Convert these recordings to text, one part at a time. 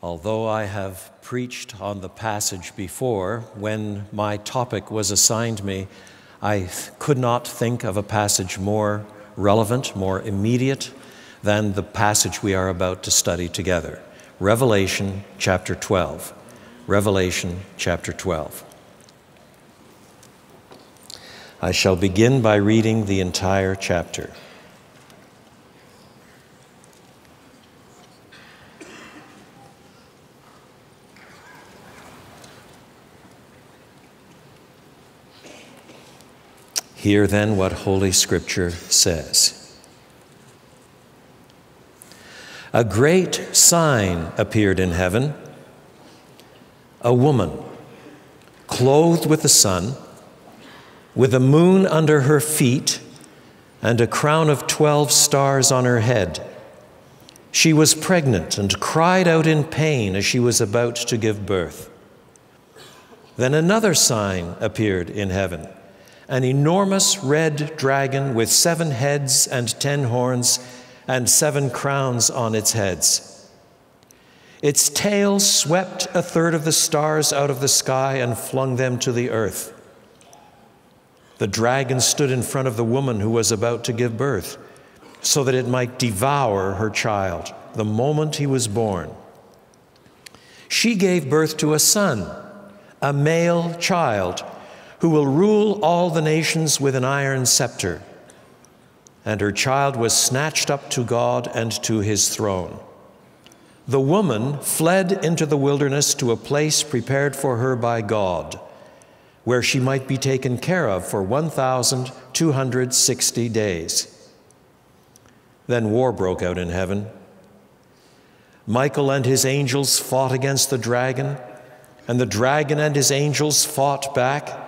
Although I have preached on the passage before, when my topic was assigned me, I could not think of a passage more relevant, more immediate than the passage we are about to study together Revelation chapter 12. Revelation chapter 12. I shall begin by reading the entire chapter. Hear then what Holy Scripture says. A great sign appeared in heaven a woman clothed with the sun, with the moon under her feet, and a crown of twelve stars on her head. She was pregnant and cried out in pain as she was about to give birth. Then another sign appeared in heaven an enormous red dragon with seven heads and ten horns and seven crowns on its heads. Its tail swept a third of the stars out of the sky and flung them to the earth. The dragon stood in front of the woman who was about to give birth, so that it might devour her child the moment he was born. She gave birth to a son, a male child who will rule all the nations with an iron scepter. And her child was snatched up to God and to his throne. The woman fled into the wilderness to a place prepared for her by God, where she might be taken care of for 1,260 days. Then war broke out in heaven. Michael and his angels fought against the dragon, and the dragon and his angels fought back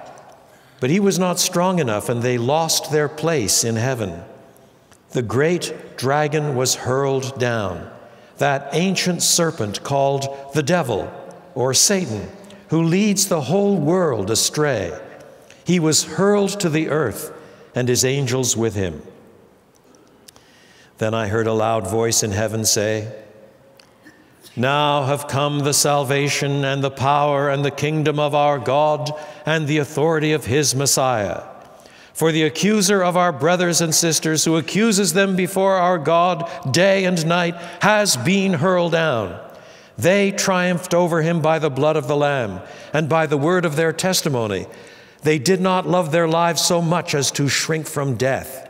but he was not strong enough, and they lost their place in heaven. The great dragon was hurled down, that ancient serpent called the devil or Satan, who leads the whole world astray. He was hurled to the earth, and his angels with him. Then I heard a loud voice in heaven say, now have come the salvation and the power and the kingdom of our God and the authority of his Messiah. For the accuser of our brothers and sisters, who accuses them before our God day and night, has been hurled down. They triumphed over him by the blood of the Lamb and by the word of their testimony. They did not love their lives so much as to shrink from death.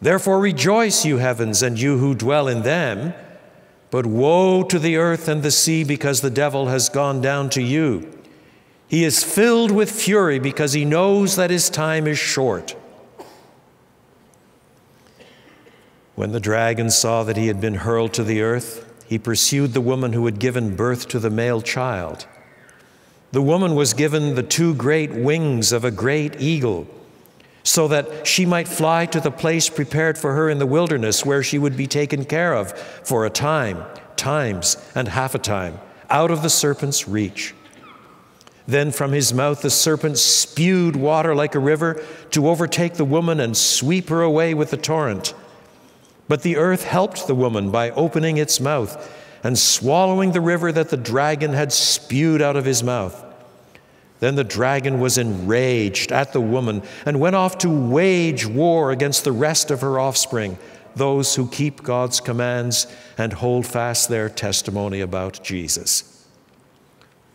Therefore rejoice, you heavens, and you who dwell in them. But woe to the earth and the sea because the devil has gone down to you. He is filled with fury because he knows that his time is short. When the dragon saw that he had been hurled to the earth, he pursued the woman who had given birth to the male child. The woman was given the two great wings of a great eagle so that she might fly to the place prepared for her in the wilderness where she would be taken care of for a time, times, and half a time, out of the serpent's reach. Then from his mouth the serpent spewed water like a river to overtake the woman and sweep her away with the torrent. But the earth helped the woman by opening its mouth and swallowing the river that the dragon had spewed out of his mouth. Then the dragon was enraged at the woman and went off to wage war against the rest of her offspring, those who keep God's commands and hold fast their testimony about Jesus.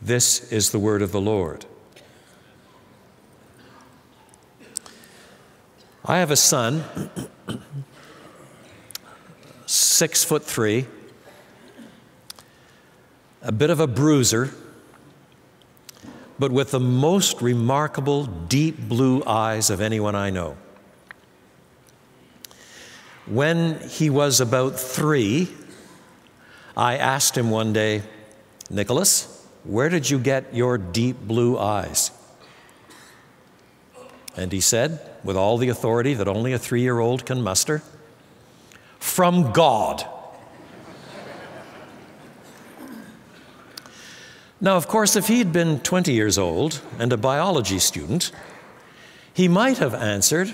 This is the word of the Lord. I have a son, six foot three, a bit of a bruiser but with the most remarkable deep blue eyes of anyone I know. When he was about three, I asked him one day, Nicholas, where did you get your deep blue eyes? And he said, with all the authority that only a three year old can muster, from God. Now, of course, if he'd been 20 years old and a biology student, he might have answered,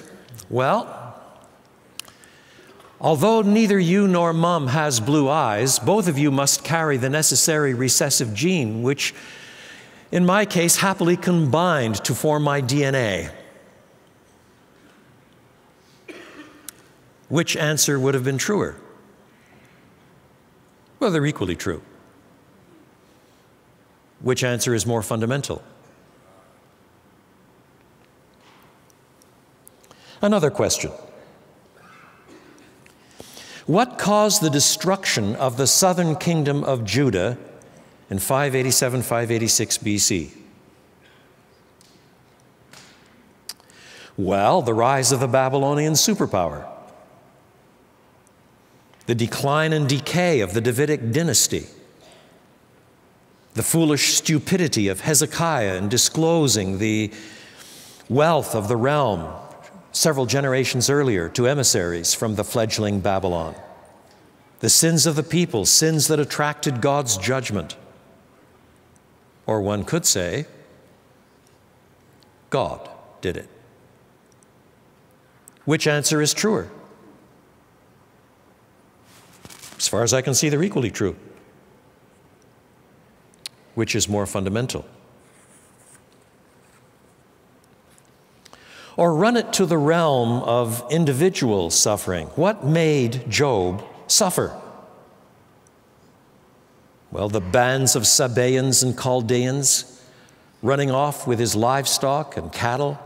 Well, Although neither you nor mum has blue eyes, both of you must carry the necessary recessive gene, which in my case happily combined to form my DNA. Which answer would have been truer? Well, they're equally true. Which answer is more fundamental? Another question. What caused the destruction of the southern kingdom of Judah in 587 586 BC? Well, the rise of the Babylonian superpower, the decline and decay of the Davidic dynasty, the foolish stupidity of Hezekiah in disclosing the wealth of the realm several generations earlier to emissaries from the fledgling Babylon. The sins of the people, sins that attracted God's judgment. Or one could say, God did it. Which answer is truer? As far as I can see, they're equally true. Which is more fundamental? or run it to the realm of individual suffering. What made Job suffer? Well, the bands of Sabaeans and Chaldeans running off with his livestock and cattle,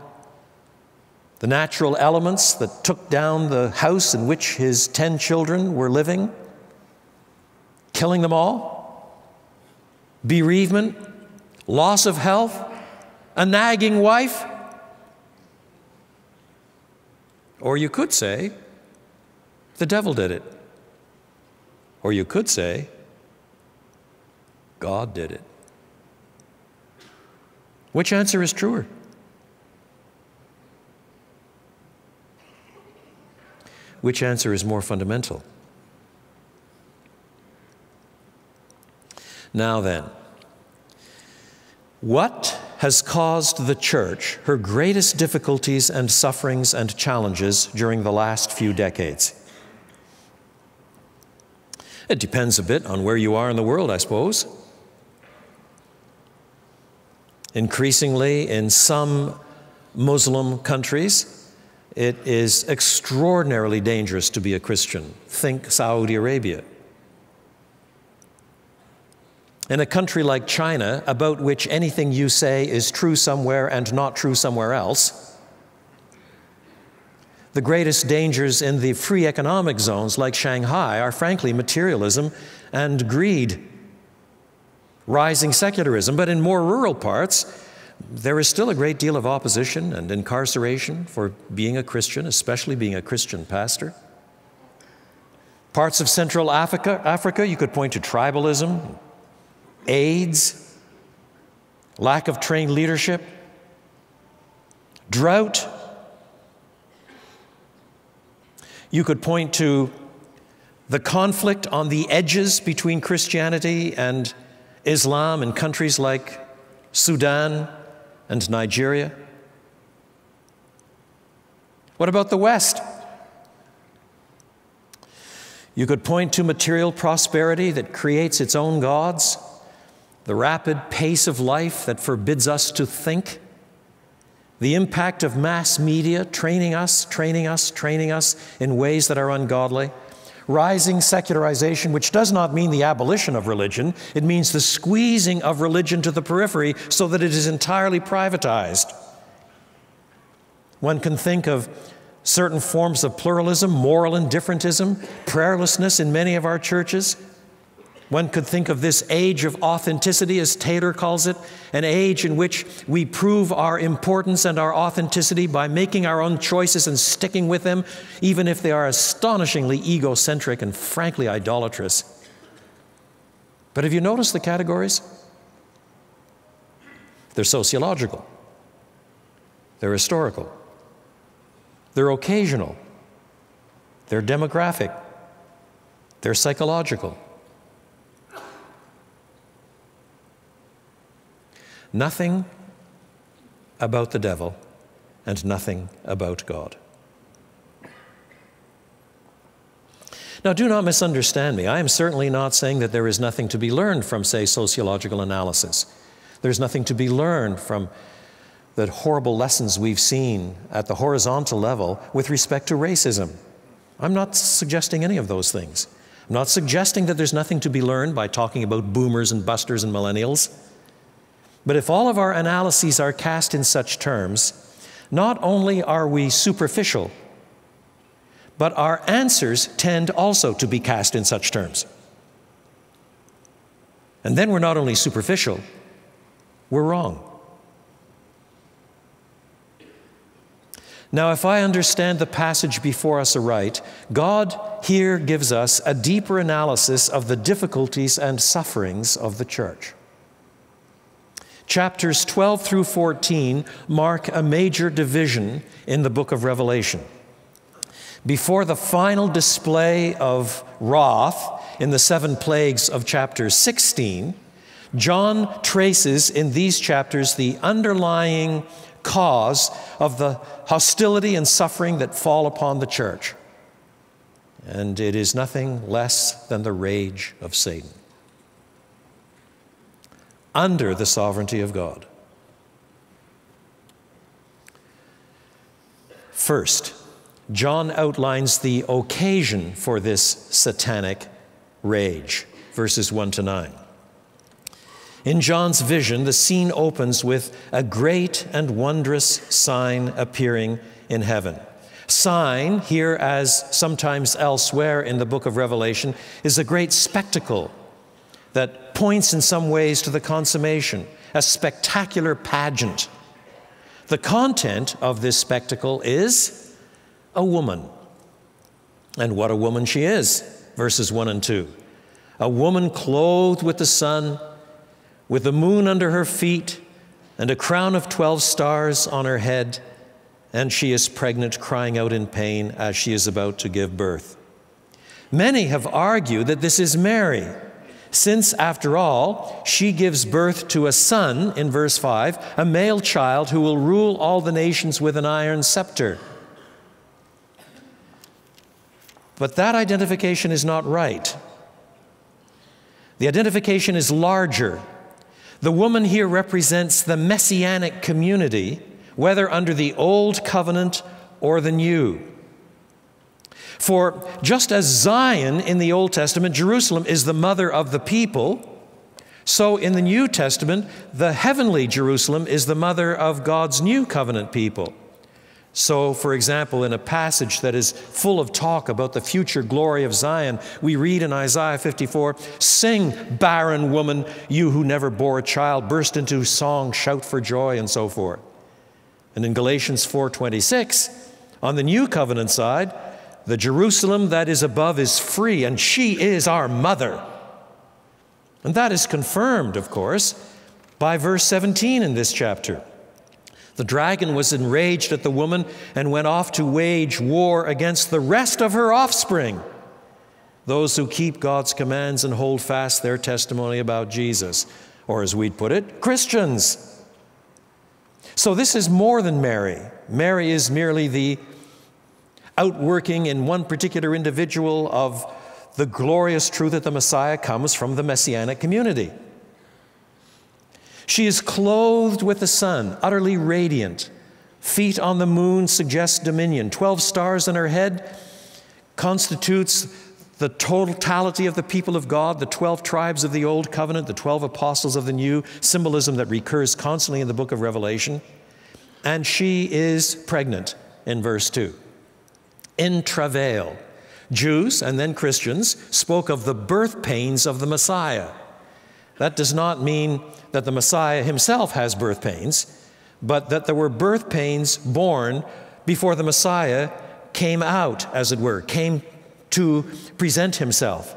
the natural elements that took down the house in which his ten children were living, killing them all, bereavement, loss of health, a nagging wife, Or you could say, the devil did it. Or you could say, God did it. Which answer is truer? Which answer is more fundamental? Now then, what has caused the church her greatest difficulties and sufferings and challenges during the last few decades? It depends a bit on where you are in the world, I suppose. Increasingly, in some Muslim countries, it is extraordinarily dangerous to be a Christian. Think Saudi Arabia in a country like China, about which anything you say is true somewhere and not true somewhere else, the greatest dangers in the free economic zones like Shanghai are frankly materialism and greed, rising secularism. But in more rural parts, there is still a great deal of opposition and incarceration for being a Christian, especially being a Christian pastor. Parts of Central Africa, Africa you could point to tribalism, AIDS, lack of trained leadership, drought. You could point to the conflict on the edges between Christianity and Islam in countries like Sudan and Nigeria. What about the West? You could point to material prosperity that creates its own gods the rapid pace of life that forbids us to think, the impact of mass media training us, training us, training us in ways that are ungodly, rising secularization, which does not mean the abolition of religion, it means the squeezing of religion to the periphery so that it is entirely privatized. One can think of certain forms of pluralism, moral indifferentism, prayerlessness in many of our churches, one could think of this age of authenticity, as Taylor calls it, an age in which we prove our importance and our authenticity by making our own choices and sticking with them, even if they are astonishingly egocentric and frankly idolatrous. But have you noticed the categories? They're sociological, they're historical, they're occasional, they're demographic, they're psychological. Nothing about the devil and nothing about God. Now, do not misunderstand me. I am certainly not saying that there is nothing to be learned from, say, sociological analysis. There's nothing to be learned from the horrible lessons we've seen at the horizontal level with respect to racism. I'm not suggesting any of those things. I'm not suggesting that there's nothing to be learned by talking about boomers and busters and millennials. But if all of our analyses are cast in such terms, not only are we superficial, but our answers tend also to be cast in such terms. And then we're not only superficial, we're wrong. Now, if I understand the passage before us aright, God here gives us a deeper analysis of the difficulties and sufferings of the church. Chapters 12 through 14 mark a major division in the book of Revelation. Before the final display of wrath in the seven plagues of chapter 16, John traces in these chapters the underlying cause of the hostility and suffering that fall upon the church. And it is nothing less than the rage of Satan under the sovereignty of God. First, John outlines the occasion for this satanic rage, verses 1 to 9. In John's vision, the scene opens with a great and wondrous sign appearing in heaven. Sign, here as sometimes elsewhere in the book of Revelation, is a great spectacle that points in some ways to the consummation, a spectacular pageant. The content of this spectacle is a woman. And what a woman she is, verses 1 and 2. A woman clothed with the sun with the moon under her feet and a crown of 12 stars on her head, and she is pregnant, crying out in pain as she is about to give birth. Many have argued that this is Mary, since, after all, she gives birth to a son, in verse 5, a male child who will rule all the nations with an iron scepter. But that identification is not right. The identification is larger the woman here represents the messianic community, whether under the old covenant or the new. For just as Zion in the Old Testament, Jerusalem is the mother of the people, so in the New Testament, the heavenly Jerusalem is the mother of God's new covenant people. So, for example, in a passage that is full of talk about the future glory of Zion, we read in Isaiah 54 Sing, barren woman, you who never bore a child, burst into song, shout for joy, and so forth. And in Galatians 4:26, on the new covenant side, the Jerusalem that is above is free, and she is our mother. And that is confirmed, of course, by verse 17 in this chapter. The dragon was enraged at the woman and went off to wage war against the rest of her offspring, those who keep God's commands and hold fast their testimony about Jesus, or as we'd put it, Christians. So this is more than Mary. Mary is merely the outworking in one particular individual of the glorious truth that the Messiah comes from the messianic community. She is clothed with the sun, utterly radiant. Feet on the moon suggest dominion. Twelve stars in her head constitutes the totality of the people of God, the 12 tribes of the Old Covenant, the 12 apostles of the New, symbolism that recurs constantly in the book of Revelation. And she is pregnant in verse 2. In travail. Jews and then Christians spoke of the birth pains of the Messiah. That does not mean that the Messiah himself has birth pains, but that there were birth pains born before the Messiah came out, as it were, came to present himself.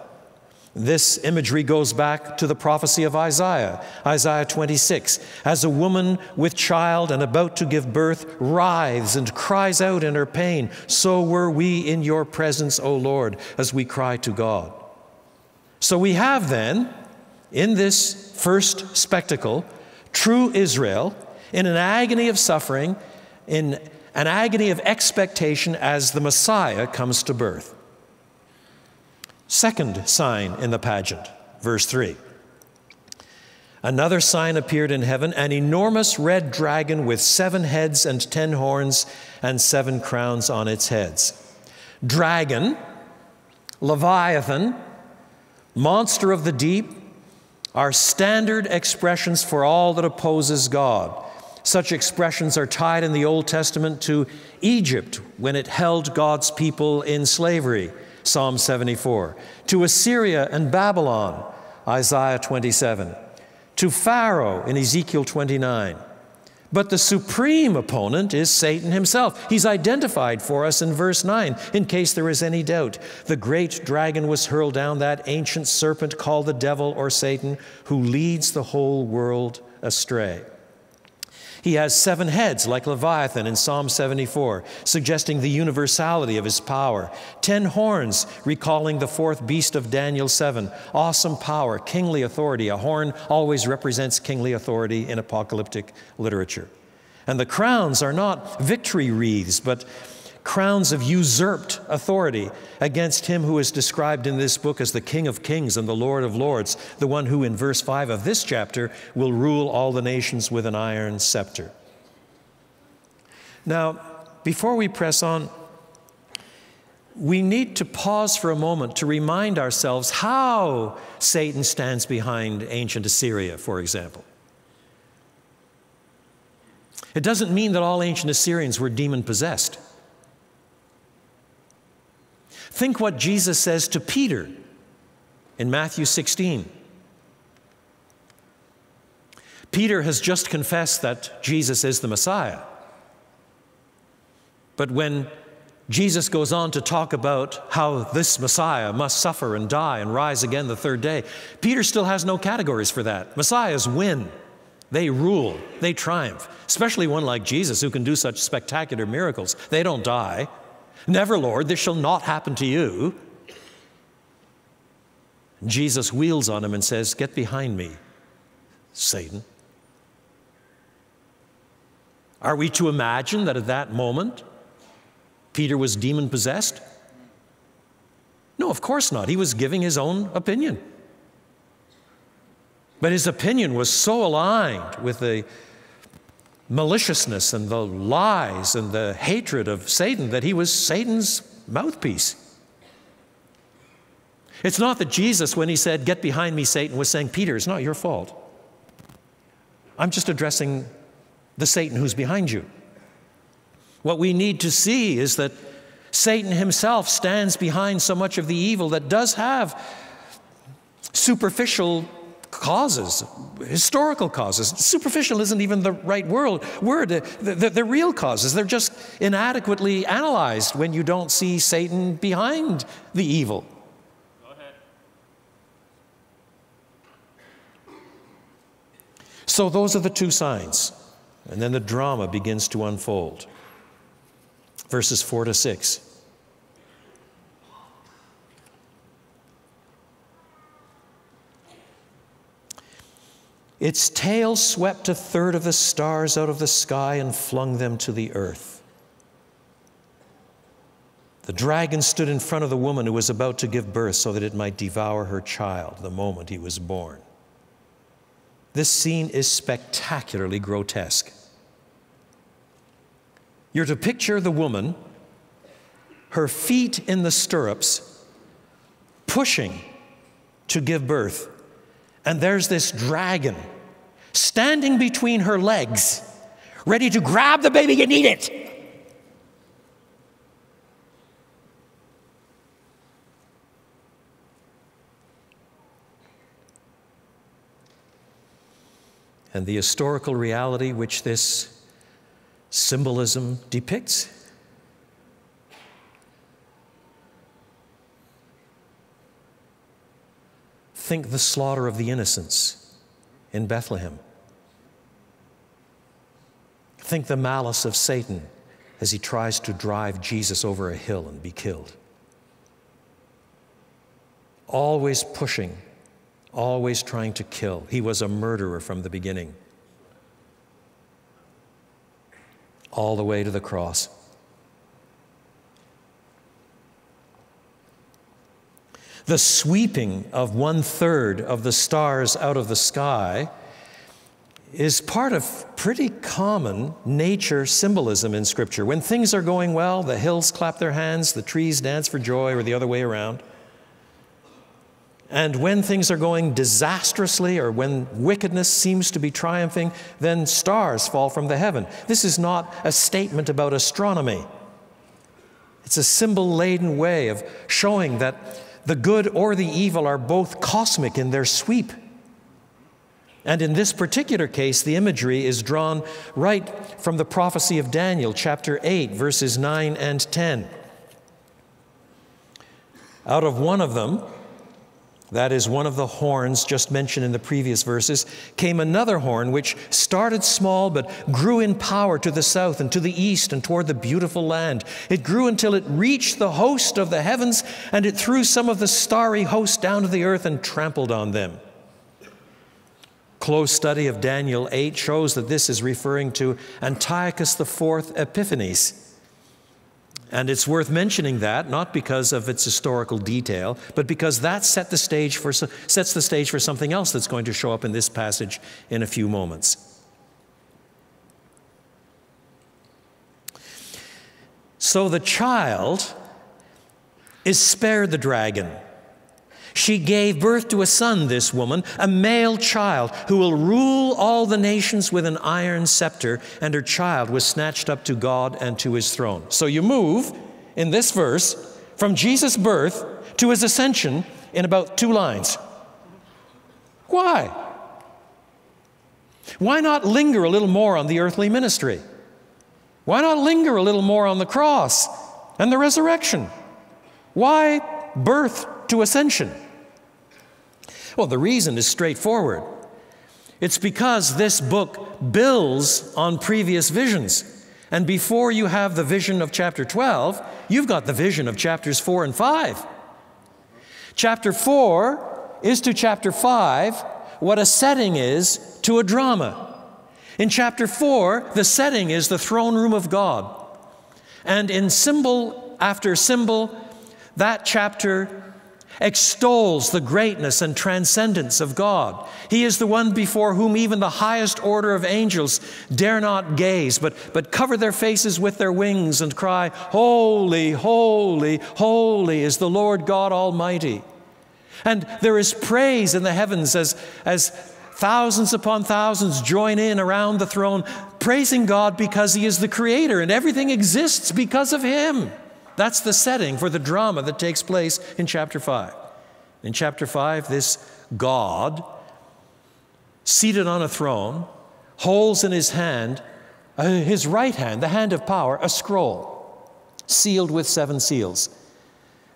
This imagery goes back to the prophecy of Isaiah, Isaiah 26. As a woman with child and about to give birth writhes and cries out in her pain, so were we in your presence, O Lord, as we cry to God. So we have then in this first spectacle, true Israel in an agony of suffering, in an agony of expectation as the Messiah comes to birth. Second sign in the pageant, verse 3. Another sign appeared in heaven an enormous red dragon with seven heads and ten horns and seven crowns on its heads. Dragon, Leviathan, monster of the deep are standard expressions for all that opposes God. Such expressions are tied in the Old Testament to Egypt when it held God's people in slavery, Psalm 74, to Assyria and Babylon, Isaiah 27, to Pharaoh in Ezekiel 29. But the supreme opponent is Satan himself. He's identified for us in verse 9, in case there is any doubt. The great dragon was hurled down, that ancient serpent called the devil or Satan, who leads the whole world astray. He has seven heads, like Leviathan in Psalm 74, suggesting the universality of his power. Ten horns, recalling the fourth beast of Daniel 7. Awesome power, kingly authority. A horn always represents kingly authority in apocalyptic literature. And the crowns are not victory wreaths, but crowns of usurped authority against him who is described in this book as the King of Kings and the Lord of Lords, the one who, in verse 5 of this chapter, will rule all the nations with an iron scepter. Now, before we press on, we need to pause for a moment to remind ourselves how Satan stands behind ancient Assyria, for example. It doesn't mean that all ancient Assyrians were demon possessed. Think what Jesus says to Peter in Matthew 16. Peter has just confessed that Jesus is the Messiah. But when Jesus goes on to talk about how this Messiah must suffer and die and rise again the third day, Peter still has no categories for that. Messiahs win, they rule, they triumph, especially one like Jesus who can do such spectacular miracles. They don't die, Never, Lord, this shall not happen to you. Jesus wheels on him and says, Get behind me, Satan. Are we to imagine that at that moment Peter was demon possessed? No, of course not. He was giving his own opinion. But his opinion was so aligned with the maliciousness and the lies and the hatred of Satan that he was Satan's mouthpiece. It's not that Jesus, when he said, Get behind me, Satan, was saying, Peter, it's not your fault. I'm just addressing the Satan who's behind you. What we need to see is that Satan himself stands behind so much of the evil that does have superficial causes, historical causes. Superficial isn't even the right word. they're real causes. They're just inadequately analyzed when you don't see Satan behind the evil. So, those are the two signs. And then the drama begins to unfold. Verses 4 to 6. Its tail swept a third of the stars out of the sky and flung them to the earth. The dragon stood in front of the woman who was about to give birth so that it might devour her child the moment he was born. This scene is spectacularly grotesque. You're to picture the woman, her feet in the stirrups, pushing to give birth and there's this dragon standing between her legs, ready to grab the baby and eat it. And the historical reality which this symbolism depicts Think the slaughter of the innocents in Bethlehem. Think the malice of Satan as he tries to drive Jesus over a hill and be killed. Always pushing, always trying to kill. He was a murderer from the beginning, all the way to the cross. The sweeping of one third of the stars out of the sky is part of pretty common nature symbolism in Scripture. When things are going well, the hills clap their hands, the trees dance for joy, or the other way around. And when things are going disastrously or when wickedness seems to be triumphing, then stars fall from the heaven. This is not a statement about astronomy. It's a symbol laden way of showing that the good or the evil are both cosmic in their sweep. And in this particular case, the imagery is drawn right from the prophecy of Daniel, chapter 8, verses 9 and 10. Out of one of them, that is one of the horns just mentioned in the previous verses, came another horn which started small but grew in power to the south and to the east and toward the beautiful land. It grew until it reached the host of the heavens and it threw some of the starry host down to the earth and trampled on them. Close study of Daniel 8 shows that this is referring to Antiochus IV Epiphanes and it's worth mentioning that, not because of its historical detail, but because that set the stage for, sets the stage for something else that's going to show up in this passage in a few moments. So the child is spared the dragon. She gave birth to a son, this woman, a male child, who will rule all the nations with an iron scepter, and her child was snatched up to God and to his throne. So you move in this verse from Jesus' birth to his ascension in about two lines. Why? Why not linger a little more on the earthly ministry? Why not linger a little more on the cross and the resurrection? Why birth to ascension? Well, the reason is straightforward. It's because this book builds on previous visions. And before you have the vision of chapter 12, you've got the vision of chapters 4 and 5. Chapter 4 is to chapter 5 what a setting is to a drama. In chapter 4, the setting is the throne room of God. And in symbol after symbol, that chapter extols the greatness and transcendence of God. He is the one before whom even the highest order of angels dare not gaze, but, but cover their faces with their wings and cry, Holy, holy, holy is the Lord God Almighty. And there is praise in the heavens as, as thousands upon thousands join in around the throne, praising God because He is the Creator and everything exists because of Him. That's the setting for the drama that takes place in chapter 5. In chapter 5, this God, seated on a throne, holds in his hand, uh, his right hand, the hand of power, a scroll sealed with seven seals.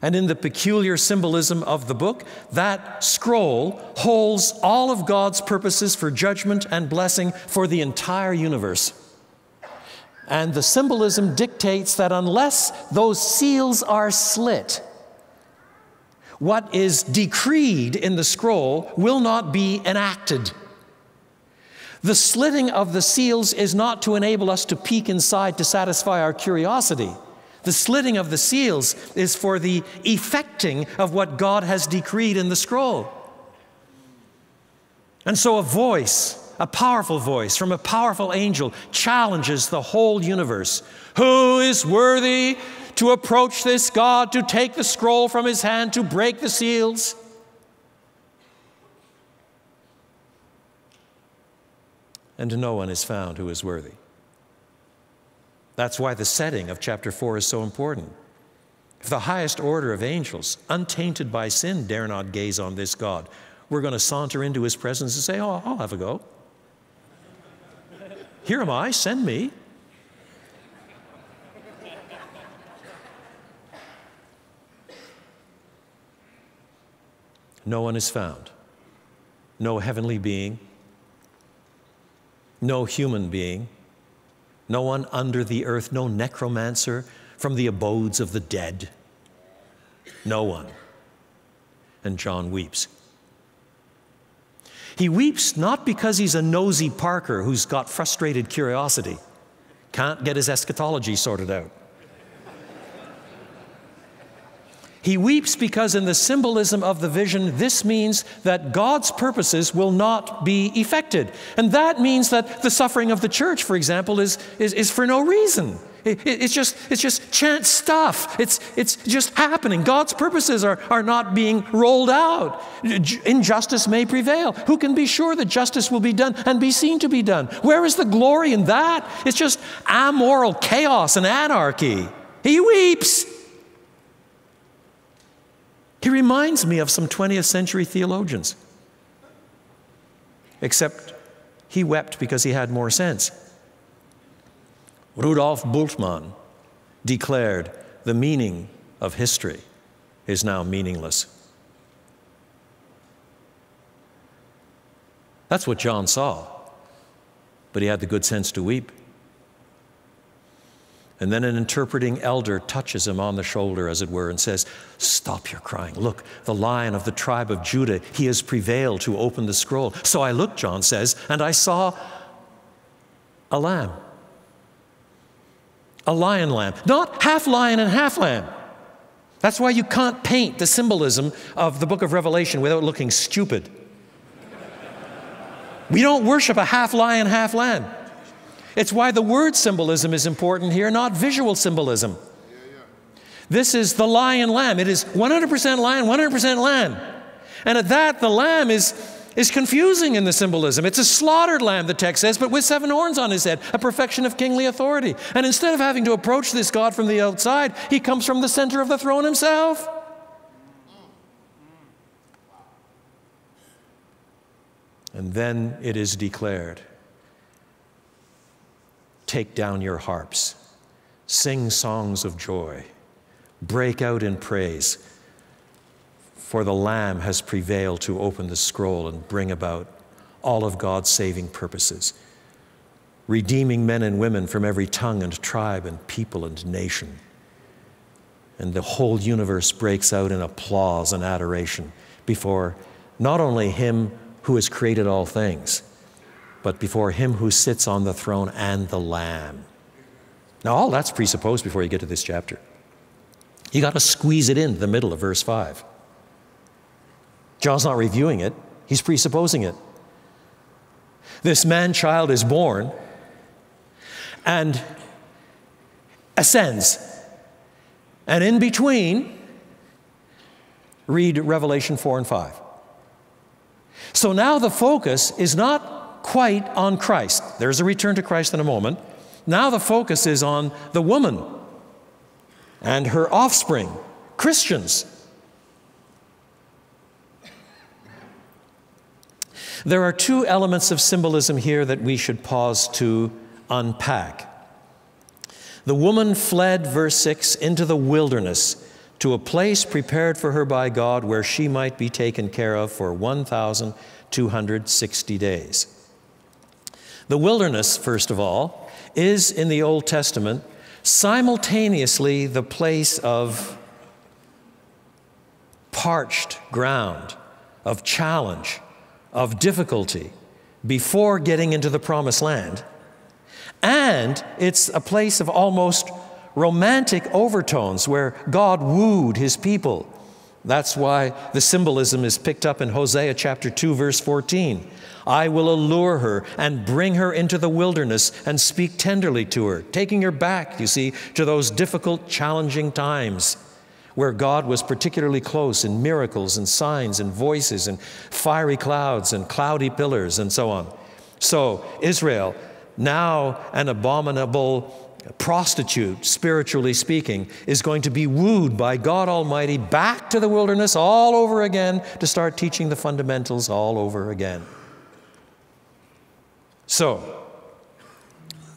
And in the peculiar symbolism of the book, that scroll holds all of God's purposes for judgment and blessing for the entire universe. And the symbolism dictates that unless those seals are slit, what is decreed in the scroll will not be enacted. The slitting of the seals is not to enable us to peek inside to satisfy our curiosity. The slitting of the seals is for the effecting of what God has decreed in the scroll. And so a voice a powerful voice from a powerful angel challenges the whole universe. Who is worthy to approach this God, to take the scroll from his hand, to break the seals? And no one is found who is worthy. That's why the setting of chapter 4 is so important. If the highest order of angels, untainted by sin, dare not gaze on this God, we're going to saunter into his presence and say, Oh, I'll have a go. Here am I, send me. No one is found. No heavenly being, no human being, no one under the earth, no necromancer from the abodes of the dead. No one. And John weeps. He weeps not because he's a nosy Parker who's got frustrated curiosity, can't get his eschatology sorted out. He weeps because, in the symbolism of the vision, this means that God's purposes will not be effected. And that means that the suffering of the church, for example, is, is, is for no reason. It, it, it's, just, it's just chance stuff. It's, it's just happening. God's purposes are, are not being rolled out. Injustice may prevail. Who can be sure that justice will be done and be seen to be done? Where is the glory in that? It's just amoral chaos and anarchy. He weeps. He reminds me of some 20th century theologians, except he wept because he had more sense. Rudolf Bultmann declared the meaning of history is now meaningless. That's what John saw, but he had the good sense to weep. And then an interpreting elder touches him on the shoulder, as it were, and says, Stop your crying. Look, the lion of the tribe of Judah, he has prevailed to open the scroll. So I looked, John says, and I saw a lamb. A lion lamb. Not half lion and half lamb. That's why you can't paint the symbolism of the book of Revelation without looking stupid. We don't worship a half lion, half lamb. It's why the word symbolism is important here, not visual symbolism. This is the lion lamb. It is 100% lion, 100% lamb. And at that, the lamb is, is confusing in the symbolism. It's a slaughtered lamb, the text says, but with seven horns on his head, a perfection of kingly authority. And instead of having to approach this God from the outside, he comes from the center of the throne himself. And then it is declared Take down your harps, sing songs of joy, break out in praise, for the Lamb has prevailed to open the scroll and bring about all of God's saving purposes, redeeming men and women from every tongue and tribe and people and nation. And the whole universe breaks out in applause and adoration before not only Him who has created all things, but before him who sits on the throne and the Lamb. Now, all that's presupposed before you get to this chapter. You got to squeeze it in the middle of verse 5. John's not reviewing it, he's presupposing it. This man child is born and ascends. And in between, read Revelation 4 and 5. So now the focus is not quite on Christ. There's a return to Christ in a moment. Now the focus is on the woman and her offspring, Christians. There are two elements of symbolism here that we should pause to unpack. The woman fled, verse 6, into the wilderness to a place prepared for her by God where she might be taken care of for 1,260 days. The wilderness, first of all, is in the Old Testament simultaneously the place of parched ground, of challenge, of difficulty before getting into the promised land. And it's a place of almost romantic overtones where God wooed his people. That's why the symbolism is picked up in Hosea chapter 2, verse 14. I will allure her and bring her into the wilderness and speak tenderly to her, taking her back, you see, to those difficult, challenging times where God was particularly close in miracles and signs and voices and fiery clouds and cloudy pillars and so on. So, Israel, now an abominable prostitute, spiritually speaking, is going to be wooed by God Almighty back to the wilderness all over again to start teaching the fundamentals all over again. So,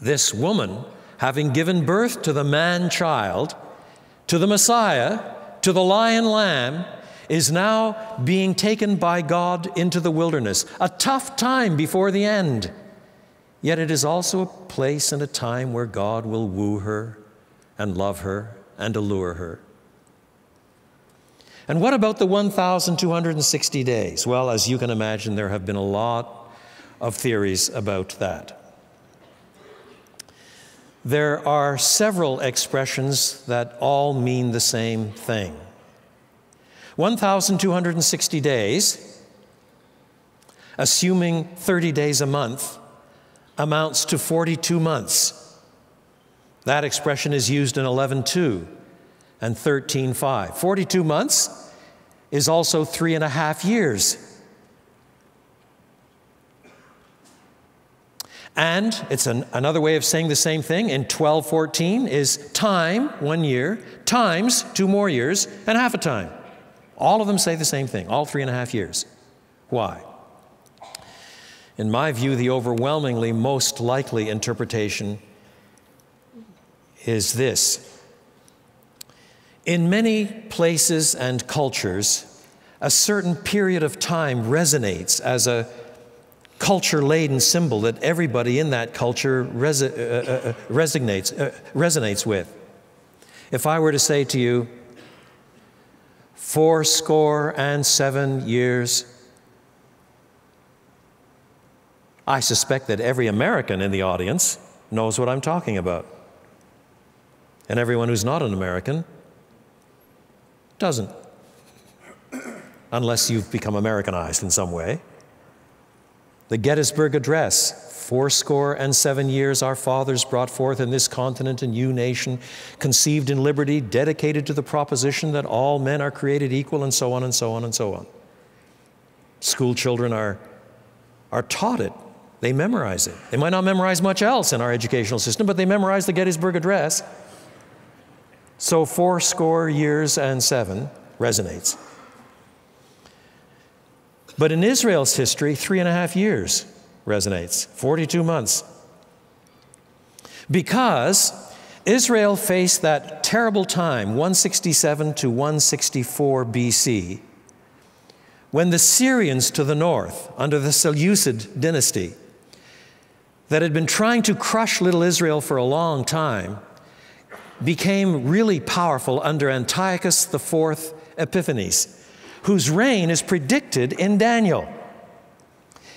this woman, having given birth to the man child, to the Messiah, to the lion lamb, is now being taken by God into the wilderness. A tough time before the end. Yet it is also a place and a time where God will woo her and love her and allure her. And what about the 1,260 days? Well, as you can imagine, there have been a lot of theories about that. There are several expressions that all mean the same thing. 1,260 days, assuming 30 days a month, amounts to 42 months. That expression is used in 11.2 and 13.5. 42 months is also three and a half years. And it's an, another way of saying the same thing in 1214 is time, one year, times two more years, and half a time. All of them say the same thing, all three and a half years. Why? In my view, the overwhelmingly most likely interpretation is this. In many places and cultures, a certain period of time resonates as a culture laden symbol that everybody in that culture res- uh, uh, uh, resonates, uh, resonates with. If I were to say to you, four score and seven years, I suspect that every American in the audience knows what I'm talking about. And everyone who's not an American doesn't, unless you've become Americanized in some way. The Gettysburg Address, fourscore and seven years our fathers brought forth in this continent a new nation, conceived in liberty, dedicated to the proposition that all men are created equal, and so on and so on and so on. School children are, are taught it. They memorize it. They might not memorize much else in our educational system, but they memorize the Gettysburg Address. So, fourscore years and seven resonates. But in Israel's history, three and a half years resonates 42 months. Because Israel faced that terrible time, 167 to 164 BC, when the Syrians to the north, under the Seleucid dynasty, that had been trying to crush little Israel for a long time, became really powerful under Antiochus IV Epiphanes whose reign is predicted in Daniel.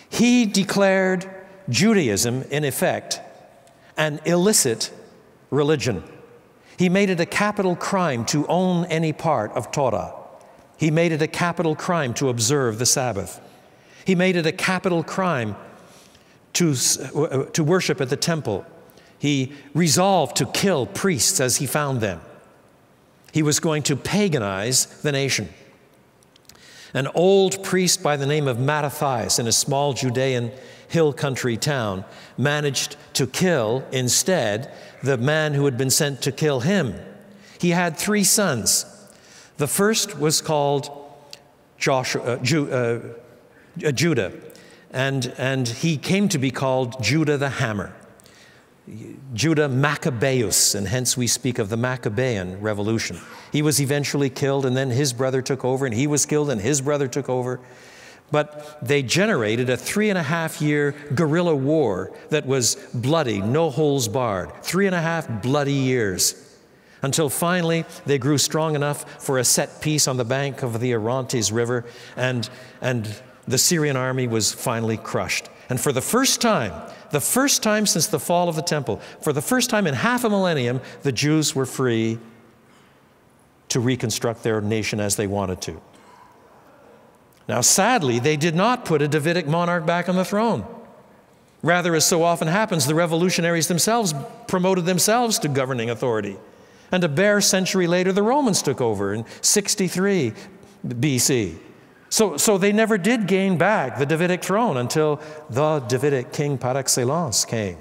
He declared Judaism, in effect, an illicit religion. He made it a capital crime to own any part of Torah. He made it a capital crime to observe the Sabbath. He made it a capital crime to, to worship at the temple. He resolved to kill priests as he found them. He was going to paganize the nation. An old priest by the name of Mattathias in a small Judean hill country town managed to kill instead the man who had been sent to kill him. He had three sons. The first was called Joshua, uh, Ju, uh, Judah, and, and he came to be called Judah the Hammer. Judah Maccabeus, and hence we speak of the Maccabean revolution. He was eventually killed, and then his brother took over, and he was killed, and his brother took over. But they generated a three and a half year guerrilla war that was bloody, no holes barred. Three and a half bloody years. Until finally they grew strong enough for a set piece on the bank of the Orontes River, and, and the Syrian army was finally crushed. And for the first time, the first time since the fall of the temple, for the first time in half a millennium, the Jews were free to reconstruct their nation as they wanted to. Now, sadly, they did not put a Davidic monarch back on the throne. Rather, as so often happens, the revolutionaries themselves promoted themselves to governing authority. And a bare century later, the Romans took over in 63 BC. So, so they never did gain back the Davidic throne until the Davidic king par excellence came.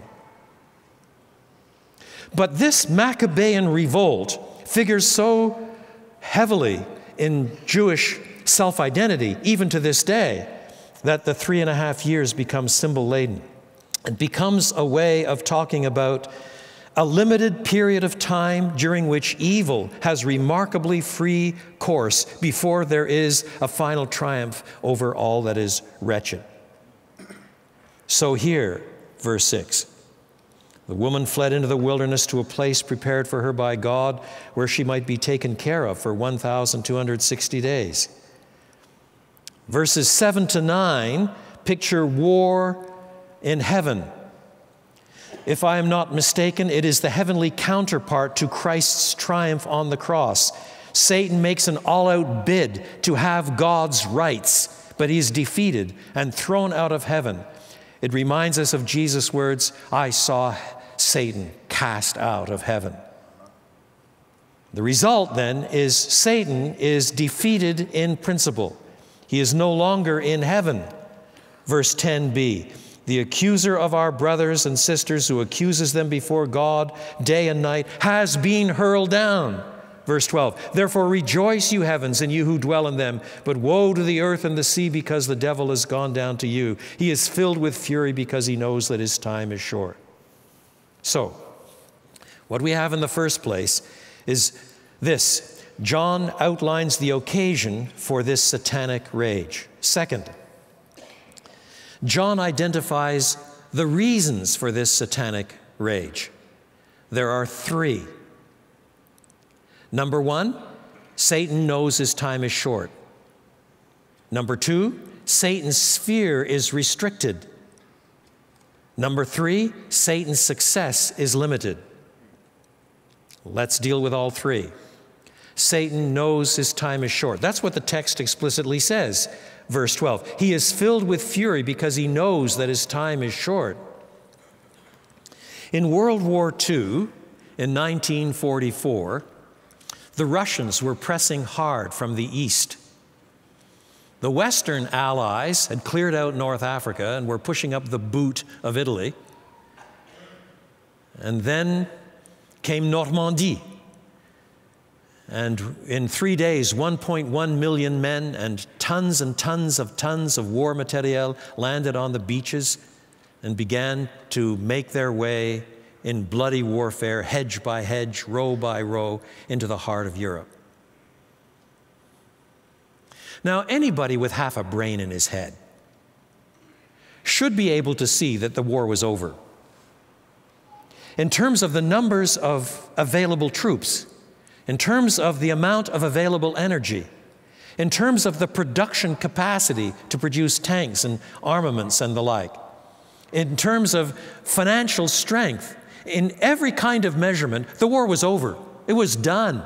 But this Maccabean revolt figures so heavily in Jewish self identity, even to this day, that the three and a half years becomes symbol laden. It becomes a way of talking about a limited period of time during which evil has remarkably free course before there is a final triumph over all that is wretched. So here, verse 6. The woman fled into the wilderness to a place prepared for her by God where she might be taken care of for 1,260 days. Verses 7 to 9 picture war in heaven if I am not mistaken, it is the heavenly counterpart to Christ's triumph on the cross. Satan makes an all out bid to have God's rights, but he's defeated and thrown out of heaven. It reminds us of Jesus' words I saw Satan cast out of heaven. The result then is Satan is defeated in principle. He is no longer in heaven. Verse 10b the accuser of our brothers and sisters who accuses them before God day and night has been hurled down. Verse 12, therefore rejoice, you heavens, and you who dwell in them. But woe to the earth and the sea because the devil has gone down to you. He is filled with fury because he knows that his time is short. So, what we have in the first place is this John outlines the occasion for this satanic rage. Second, John identifies the reasons for this satanic rage. There are three. Number one, Satan knows his time is short. Number two, Satan's sphere is restricted. Number three, Satan's success is limited. Let's deal with all three. Satan knows his time is short. That's what the text explicitly says verse 12. He is filled with fury because he knows that his time is short. In World War II, in 1944, the Russians were pressing hard from the east. The Western allies had cleared out North Africa and were pushing up the boot of Italy. And then came Normandy, and in three days, 1.1 million men and tons and tons of tons of war materiel landed on the beaches and began to make their way in bloody warfare, hedge by hedge, row by row, into the heart of Europe. Now, anybody with half a brain in his head should be able to see that the war was over. In terms of the numbers of available troops, in terms of the amount of available energy, in terms of the production capacity to produce tanks and armaments and the like, in terms of financial strength, in every kind of measurement, the war was over. It was done.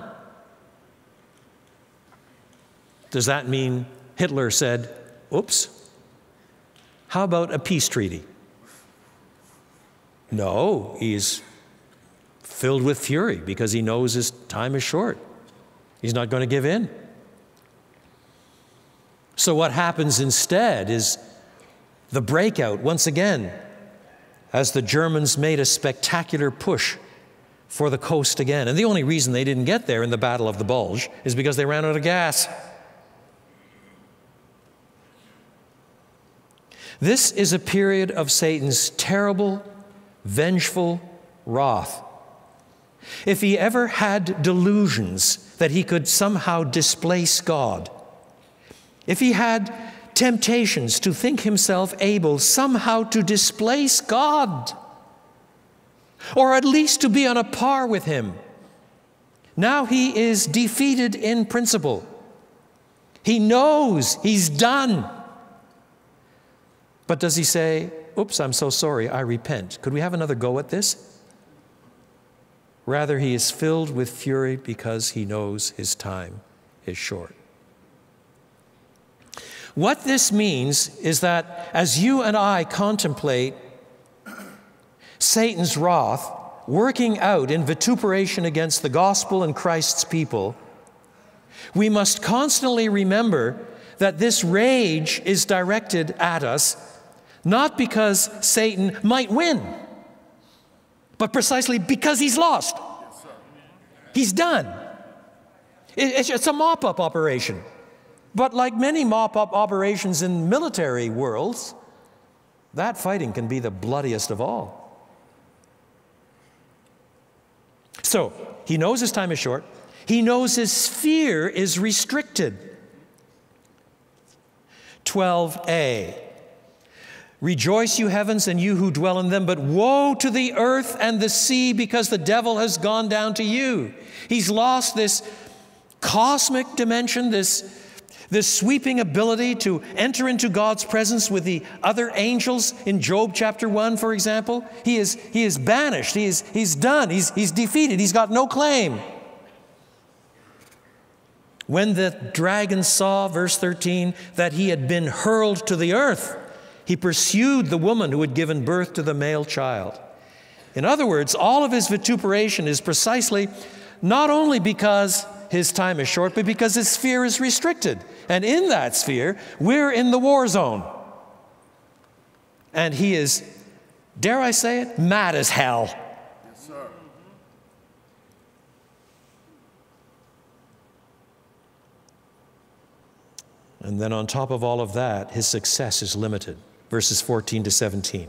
Does that mean Hitler said, oops? How about a peace treaty? No, he's filled with fury because he knows his time is short. He's not going to give in. So, what happens instead is the breakout once again as the Germans made a spectacular push for the coast again. And the only reason they didn't get there in the Battle of the Bulge is because they ran out of gas. This is a period of Satan's terrible, vengeful wrath. If he ever had delusions that he could somehow displace God, if he had temptations to think himself able somehow to displace God, or at least to be on a par with him, now he is defeated in principle. He knows he's done. But does he say, Oops, I'm so sorry, I repent? Could we have another go at this? Rather, he is filled with fury because he knows his time is short. What this means is that as you and I contemplate Satan's wrath working out in vituperation against the gospel and Christ's people, we must constantly remember that this rage is directed at us not because Satan might win but precisely because he's lost. He's done. It's a mop up operation. But like many mop up operations in military worlds, that fighting can be the bloodiest of all. So, he knows his time is short. He knows his sphere is restricted. 12a. Rejoice, you heavens, and you who dwell in them, but woe to the earth and the sea because the devil has gone down to you. He's lost this cosmic dimension, this, this sweeping ability to enter into God's presence with the other angels in Job chapter 1, for example. He is, he is banished, he is, he's done, he's, he's defeated, he's got no claim. When the dragon saw, verse 13, that he had been hurled to the earth, he pursued the woman who had given birth to the male child. In other words, all of his vituperation is precisely not only because his time is short, but because his sphere is restricted. And in that sphere, we're in the war zone. And he is, dare I say it, mad as hell. Yes, sir. And then on top of all of that, his success is limited. Verses 14 to 17.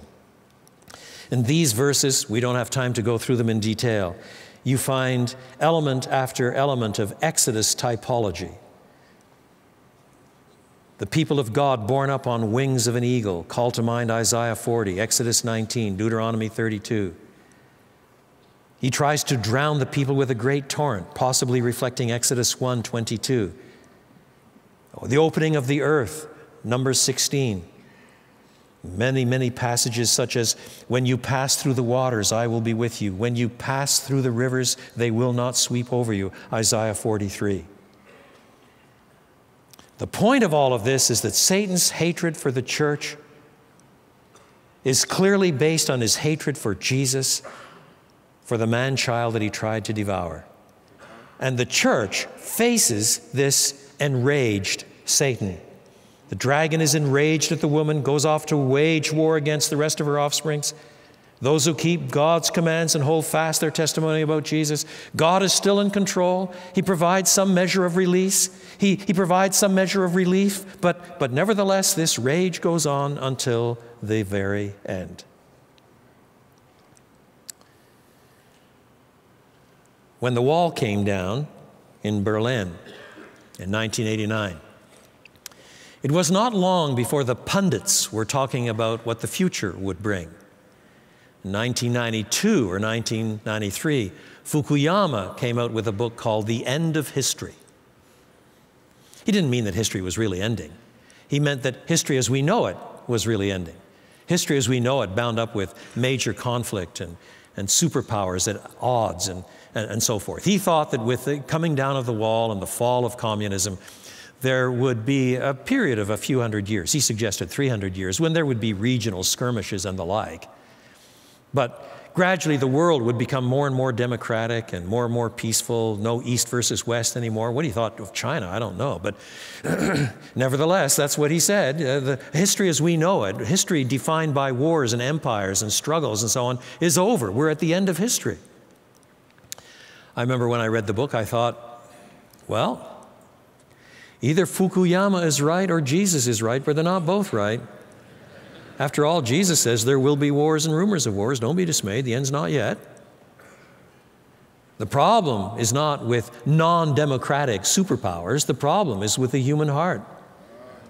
In these verses, we don't have time to go through them in detail. You find element after element of Exodus typology. The people of God borne up on wings of an eagle. Call to mind Isaiah 40, Exodus 19, Deuteronomy 32. He tries to drown the people with a great torrent, possibly reflecting Exodus 1 22. The opening of the earth, Numbers 16. Many, many passages, such as, When you pass through the waters, I will be with you. When you pass through the rivers, they will not sweep over you. Isaiah 43. The point of all of this is that Satan's hatred for the church is clearly based on his hatred for Jesus, for the man child that he tried to devour. And the church faces this enraged Satan. The dragon is enraged at the woman, goes off to wage war against the rest of her offsprings. Those who keep God's commands and hold fast their testimony about Jesus, God is still in control. He provides some measure of release, He, he provides some measure of relief, but, but nevertheless, this rage goes on until the very end. When the wall came down in Berlin in 1989, it was not long before the pundits were talking about what the future would bring. In 1992 or 1993, Fukuyama came out with a book called The End of History. He didn't mean that history was really ending. He meant that history as we know it was really ending. History as we know it, bound up with major conflict and, and superpowers at odds and, and, and so forth. He thought that with the coming down of the wall and the fall of communism, there would be a period of a few hundred years. He suggested 300 years when there would be regional skirmishes and the like. But gradually the world would become more and more democratic and more and more peaceful, no East versus West anymore. What he thought of China, I don't know. But nevertheless, that's what he said. Uh, the history as we know it, history defined by wars and empires and struggles and so on, is over. We're at the end of history. I remember when I read the book, I thought, well, Either Fukuyama is right or Jesus is right, but they're not both right. After all, Jesus says there will be wars and rumors of wars. Don't be dismayed, the end's not yet. The problem is not with non democratic superpowers, the problem is with the human heart.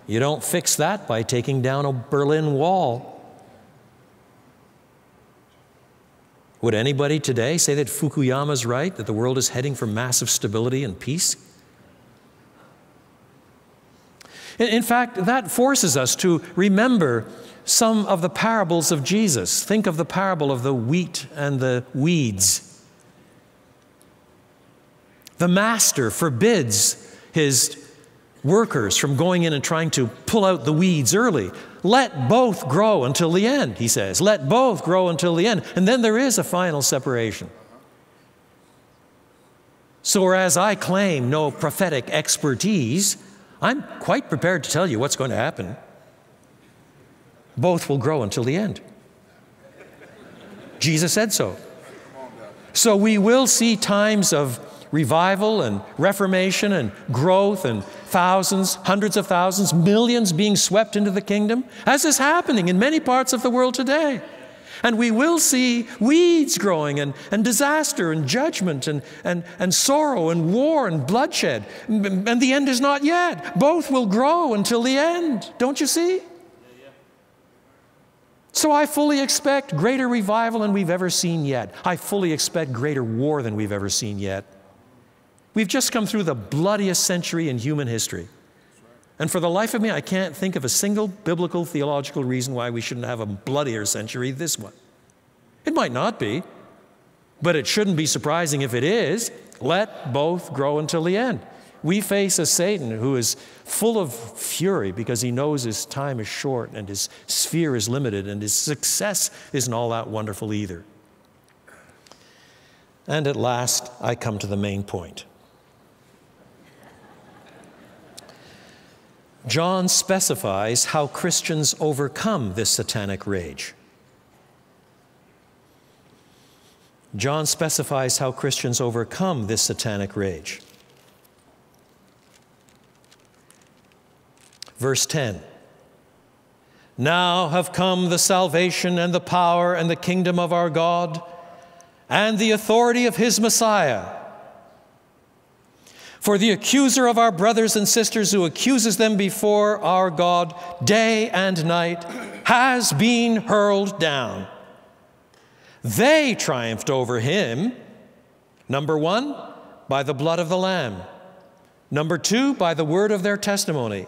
You don't fix that by taking down a Berlin Wall. Would anybody today say that Fukuyama's right, that the world is heading for massive stability and peace? In fact, that forces us to remember some of the parables of Jesus. Think of the parable of the wheat and the weeds. The master forbids his workers from going in and trying to pull out the weeds early. Let both grow until the end, he says. Let both grow until the end. And then there is a final separation. So, whereas I claim no prophetic expertise, I'm quite prepared to tell you what's going to happen. Both will grow until the end. Jesus said so. So we will see times of revival and reformation and growth and thousands, hundreds of thousands, millions being swept into the kingdom, as is happening in many parts of the world today. And we will see weeds growing and, and disaster and judgment and, and, and sorrow and war and bloodshed. And the end is not yet. Both will grow until the end. Don't you see? So I fully expect greater revival than we've ever seen yet. I fully expect greater war than we've ever seen yet. We've just come through the bloodiest century in human history. And for the life of me, I can't think of a single biblical theological reason why we shouldn't have a bloodier century this one. It might not be, but it shouldn't be surprising if it is. Let both grow until the end. We face a Satan who is full of fury because he knows his time is short and his sphere is limited and his success isn't all that wonderful either. And at last, I come to the main point. John specifies how Christians overcome this satanic rage. John specifies how Christians overcome this satanic rage. Verse 10 Now have come the salvation and the power and the kingdom of our God and the authority of his Messiah. For the accuser of our brothers and sisters who accuses them before our God day and night has been hurled down. They triumphed over him, number one, by the blood of the Lamb. Number two, by the word of their testimony.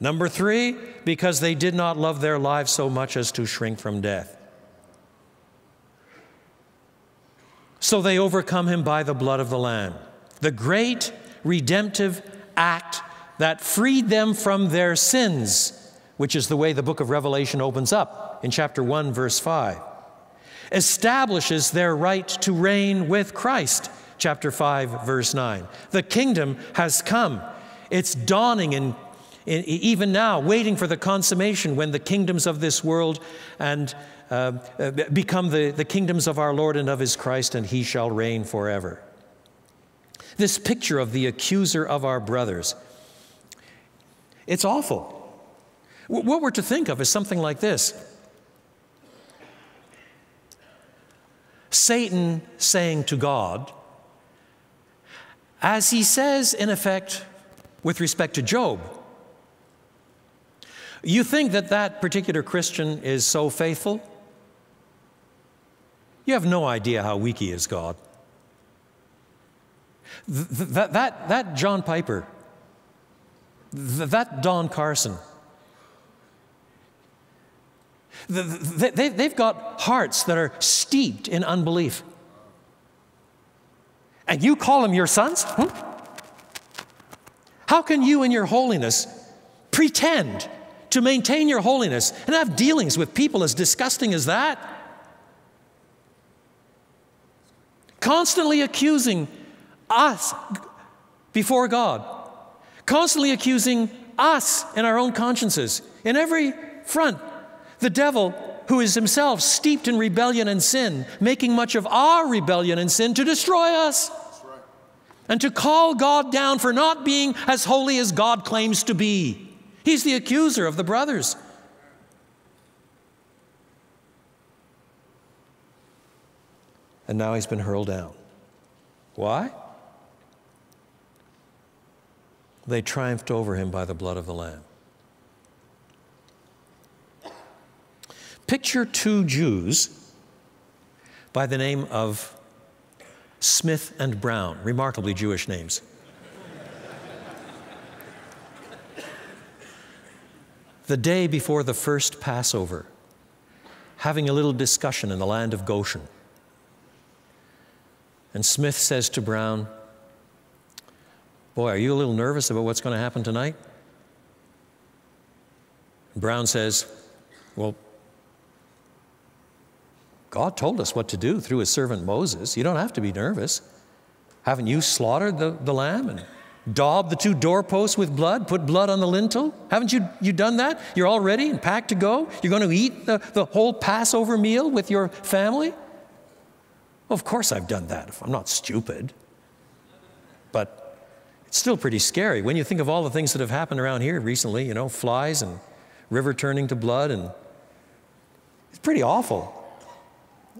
Number three, because they did not love their lives so much as to shrink from death. So they overcome him by the blood of the Lamb. The great redemptive act that freed them from their sins, which is the way the book of Revelation opens up in chapter 1, verse 5, establishes their right to reign with Christ, chapter 5, verse 9. The kingdom has come. It's dawning in even now, waiting for the consummation when the kingdoms of this world and uh, uh, become the, the kingdoms of our Lord and of his Christ, and he shall reign forever. This picture of the accuser of our brothers, it's awful. What we're to think of is something like this Satan saying to God, as he says, in effect, with respect to Job, you think that that particular Christian is so faithful? You have no idea how weak he is, God. That, that, that John Piper, that Don Carson, they've got hearts that are steeped in unbelief. And you call them your sons? Hmm? How can you, in your holiness, pretend to maintain your holiness and have dealings with people as disgusting as that? constantly accusing us before God, constantly accusing us in our own consciences. In every front, the devil, who is himself steeped in rebellion and sin, making much of our rebellion and sin to destroy us. And to call God down for not being as holy as God claims to be. He's the accuser of the brothers. and now he's been hurled down. Why? They triumphed over him by the blood of the Lamb. Picture two Jews by the name of Smith and Brown, remarkably Jewish names. the day before the first Passover, having a little discussion in the land of Goshen. And Smith says to Brown, Boy, are you a little nervous about what's going to happen tonight? Brown says, Well, God told us what to do through his servant Moses. You don't have to be nervous. Haven't you slaughtered the, the lamb and daubed the two doorposts with blood, put blood on the lintel? Haven't you, you done that? You're all ready and packed to go? You're going to eat the, the whole Passover meal with your family? Well, of course I've done that. If I'm not stupid. It's still pretty scary when you think of all the things that have happened around here recently, you know, flies and river turning to blood and it's pretty awful.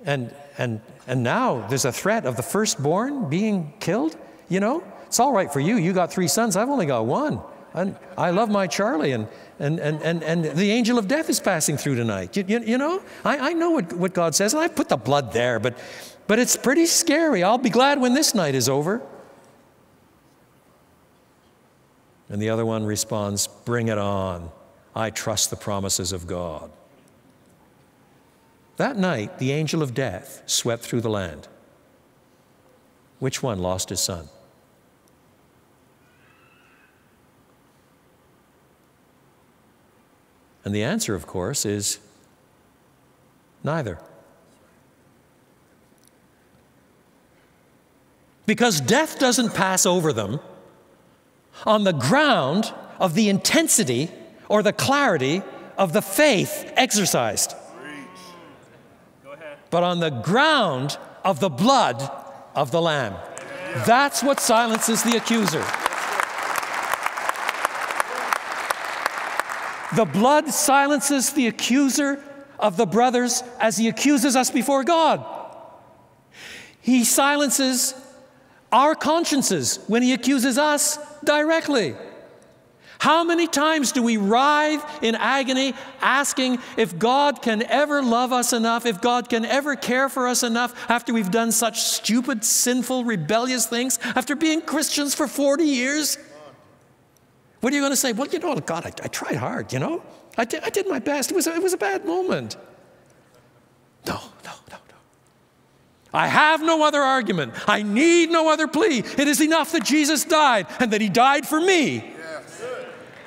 And and and now there's a threat of the firstborn being killed, you know? It's all right for you. You got three sons. I've only got one. And I love my Charlie, and, and, and, and, and the angel of death is passing through tonight. You, you, you know, I, I know what, what God says, and I put the blood there, but but it's pretty scary. I'll be glad when this night is over. And the other one responds, Bring it on. I trust the promises of God. That night, the angel of death swept through the land. Which one lost his son? And the answer, of course, is neither. Because death doesn't pass over them on the ground of the intensity or the clarity of the faith exercised, but on the ground of the blood of the Lamb. That's what silences the accuser. The blood silences the accuser of the brothers as he accuses us before God. He silences our consciences when he accuses us directly. How many times do we writhe in agony asking if God can ever love us enough, if God can ever care for us enough after we've done such stupid, sinful, rebellious things, after being Christians for 40 years? What are you going to say? Well, you know, God, I, I tried hard, you know? I did, I did my best. It was, a, it was a bad moment. No. I have no other argument. I need no other plea. It is enough that Jesus died and that he died for me.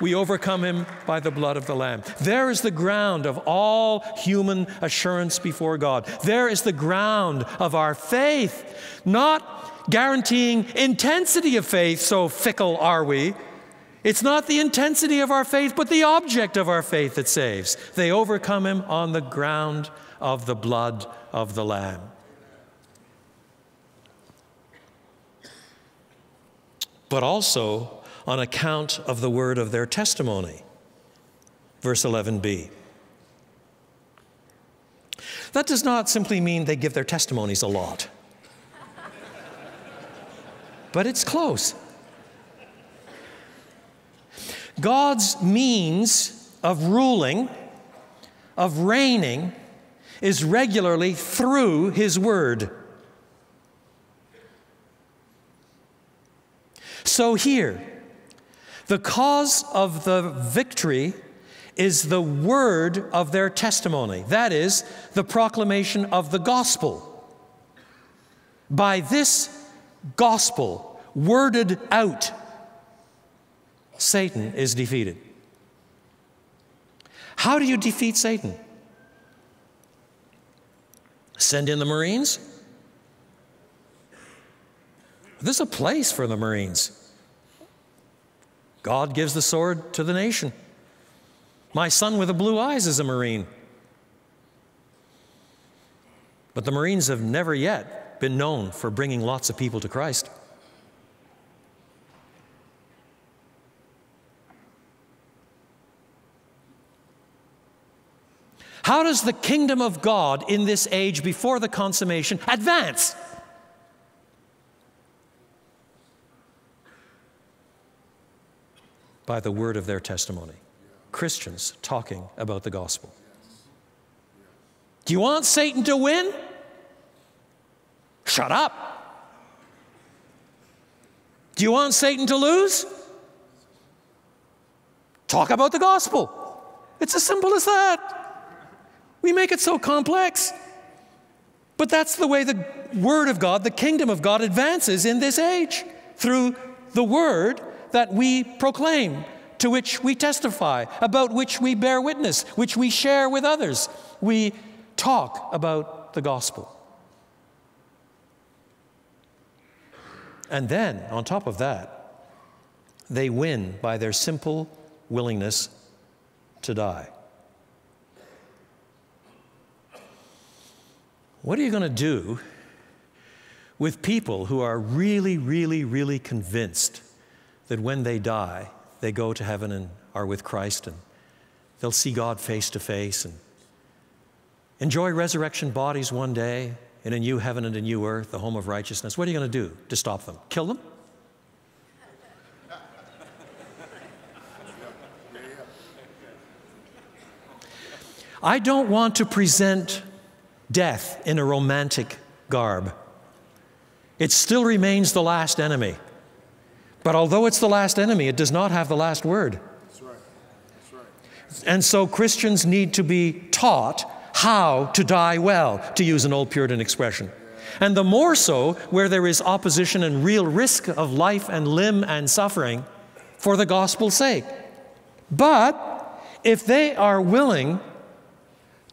We overcome him by the blood of the Lamb. There is the ground of all human assurance before God. There is the ground of our faith, not guaranteeing intensity of faith, so fickle are we it's not the intensity of our faith, but the object of our faith that saves. They overcome him on the ground of the blood of the Lamb. But also on account of the word of their testimony. Verse 11b. That does not simply mean they give their testimonies a lot, but it's close. God's means of ruling, of reigning, is regularly through His Word. So here, the cause of the victory is the word of their testimony. That is, the proclamation of the gospel. By this gospel, worded out Satan is defeated. How do you defeat Satan? Send in the Marines? There's a place for the Marines. God gives the sword to the nation. My son with the blue eyes is a Marine. But the Marines have never yet been known for bringing lots of people to Christ. How does the kingdom of God in this age before the consummation advance? By the word of their testimony. Christians talking about the gospel. Do you want Satan to win? Shut up. Do you want Satan to lose? Talk about the gospel. It's as simple as that. We make it so complex. But that's the way the Word of God, the kingdom of God, advances in this age through the Word that we proclaim, to which we testify, about which we bear witness, which we share with others. We talk about the gospel. And then, on top of that, they win by their simple willingness to die. What are you going to do with people who are really, really, really convinced that when they die, they go to heaven and are with Christ and they'll see God face to face and enjoy resurrection bodies one day in a new heaven and a new earth, the home of righteousness? What are you going to do to stop them? Kill them? I don't want to present death in a romantic garb. It still remains the last enemy. But although it's the last enemy, it does not have the last word. That's right. That's right. And so Christians need to be taught how to die well, to use an old Puritan expression. And the more so where there is opposition and real risk of life and limb and suffering for the gospel's sake. But if they are willing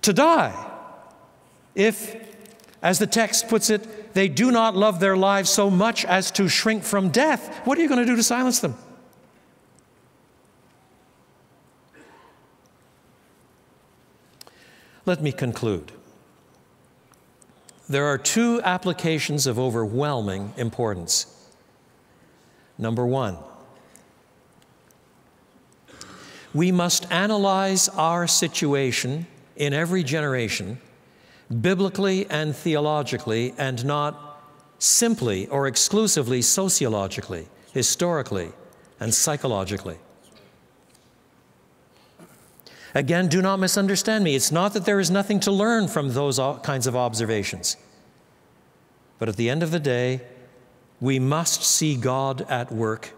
to die. If, as the text puts it, they do not love their lives so much as to shrink from death, what are you going to do to silence them? Let me conclude. There are two applications of overwhelming importance. Number one, we must analyze our situation in every generation, biblically and theologically, and not simply or exclusively sociologically, historically, and psychologically. Again, do not misunderstand me. It's not that there is nothing to learn from those kinds of observations. But at the end of the day, we must see God at work.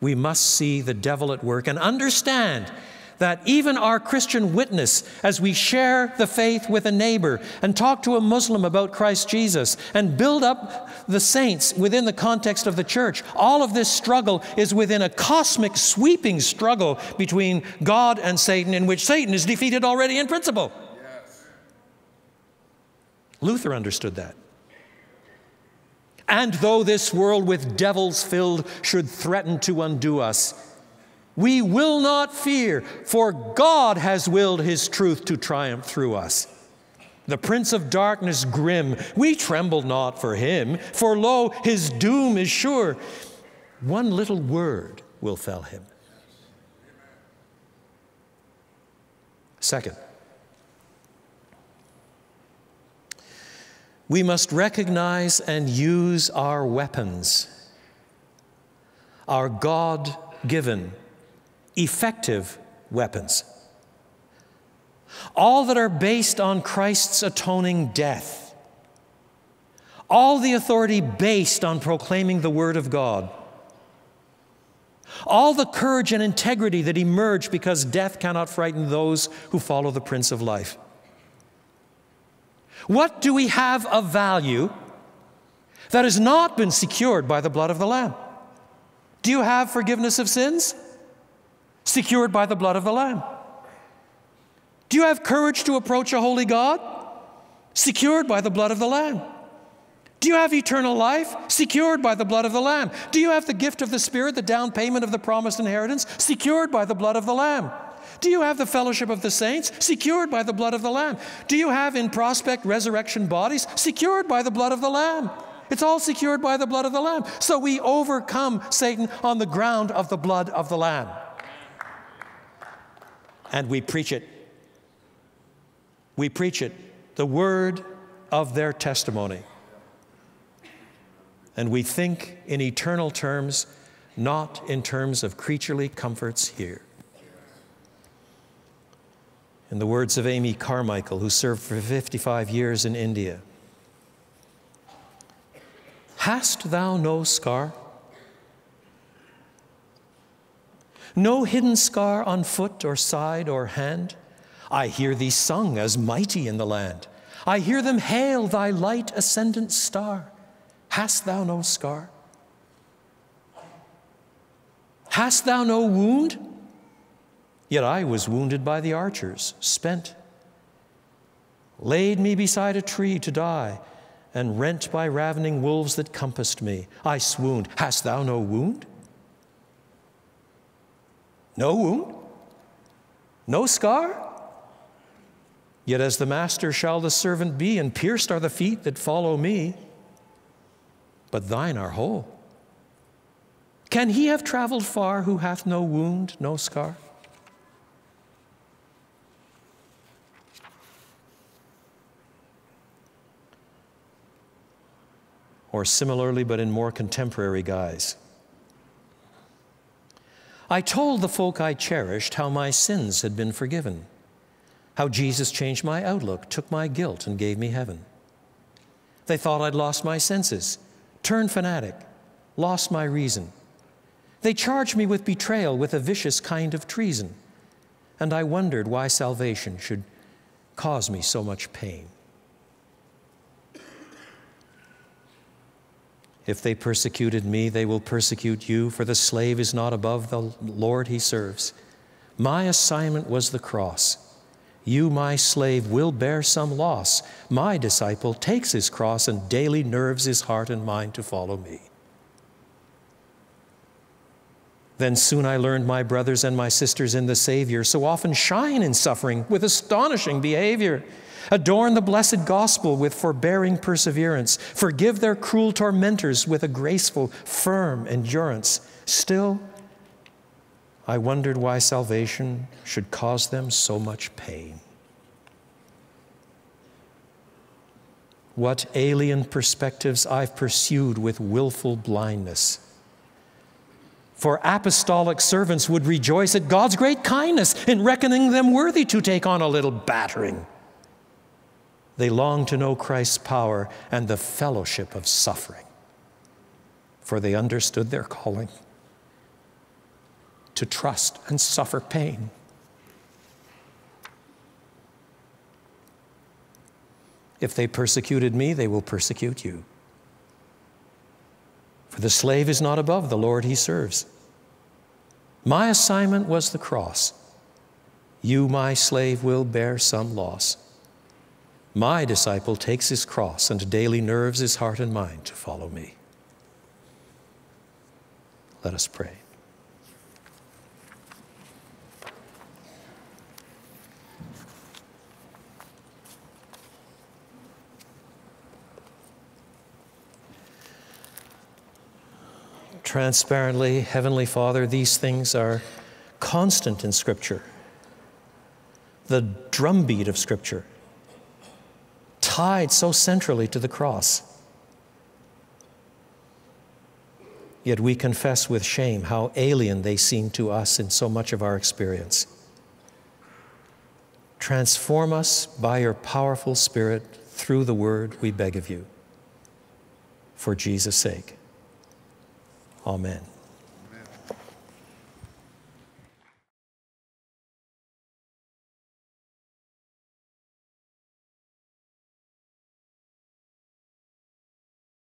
We must see the devil at work and understand that even our Christian witness, as we share the faith with a neighbor and talk to a Muslim about Christ Jesus and build up the saints within the context of the church, all of this struggle is within a cosmic, sweeping struggle between God and Satan, in which Satan is defeated already in principle. Yes. Luther understood that. And though this world with devils filled should threaten to undo us, we will not fear, for God has willed his truth to triumph through us. The prince of darkness grim, we tremble not for him, for lo, his doom is sure. One little word will fell him. Second, we must recognize and use our weapons, our God given effective weapons. All that are based on Christ's atoning death. All the authority based on proclaiming the Word of God. All the courage and integrity that emerge because death cannot frighten those who follow the Prince of Life. What do we have of value that has not been secured by the blood of the Lamb? Do you have forgiveness of sins? Secured by the blood of the Lamb? Do you have courage to approach a holy God? Secured by the blood of the Lamb. Do you have eternal life? Secured by the blood of the Lamb. Do you have the gift of the Spirit, the down payment of the promised inheritance? Secured by the blood of the Lamb. Do you have the fellowship of the saints? Secured by the blood of the Lamb. Do you have in prospect resurrection bodies? Secured by the blood of the Lamb. It's all secured by the blood of the Lamb. So we overcome Satan on the ground of the blood of the Lamb and we preach it. We preach it, the word of their testimony. And we think in eternal terms, not in terms of creaturely comforts here. In the words of Amy Carmichael, who served for 55 years in India, Hast thou no scar? No hidden scar on foot or side or hand. I hear thee sung as mighty in the land. I hear them hail thy light ascendant star. Hast thou no scar? Hast thou no wound? Yet I was wounded by the archers, spent. Laid me beside a tree to die, and rent by ravening wolves that compassed me. I swooned. Hast thou no wound? No wound, no scar. Yet as the master shall the servant be, and pierced are the feet that follow me, but thine are whole. Can he have traveled far who hath no wound, no scar? Or similarly, but in more contemporary guise. I told the folk I cherished how my sins had been forgiven, how Jesus changed my outlook, took my guilt, and gave me heaven. They thought I'd lost my senses, turned fanatic, lost my reason. They charged me with betrayal, with a vicious kind of treason, and I wondered why salvation should cause me so much pain. If they persecuted me, they will persecute you, for the slave is not above the Lord he serves, My assignment was the cross. You, my slave, will bear some loss. My disciple takes his cross and daily nerves his heart and mind to follow me. Then soon I learned my brothers and my sisters in the Savior so often shine in suffering with astonishing behavior. Adorn the blessed gospel with forbearing perseverance. Forgive their cruel tormentors with a graceful, firm endurance. Still, I wondered why salvation should cause them so much pain. What alien perspectives I've pursued with willful blindness. For apostolic servants would rejoice at God's great kindness in reckoning them worthy to take on a little battering. They long to know Christ's power and the fellowship of suffering, for they understood their calling to trust and suffer pain. If they persecuted me, they will persecute you. For the slave is not above the Lord he serves. My assignment was the cross. You, my slave, will bear some loss. My disciple takes his cross and daily nerves his heart and mind to follow me. Let us pray. Transparently, Heavenly Father, these things are constant in Scripture. The drumbeat of Scripture tied so centrally to the cross. Yet we confess with shame how alien they seem to us in so much of our experience. Transform us by your powerful Spirit through the word, we beg of you. For Jesus' sake. Amen.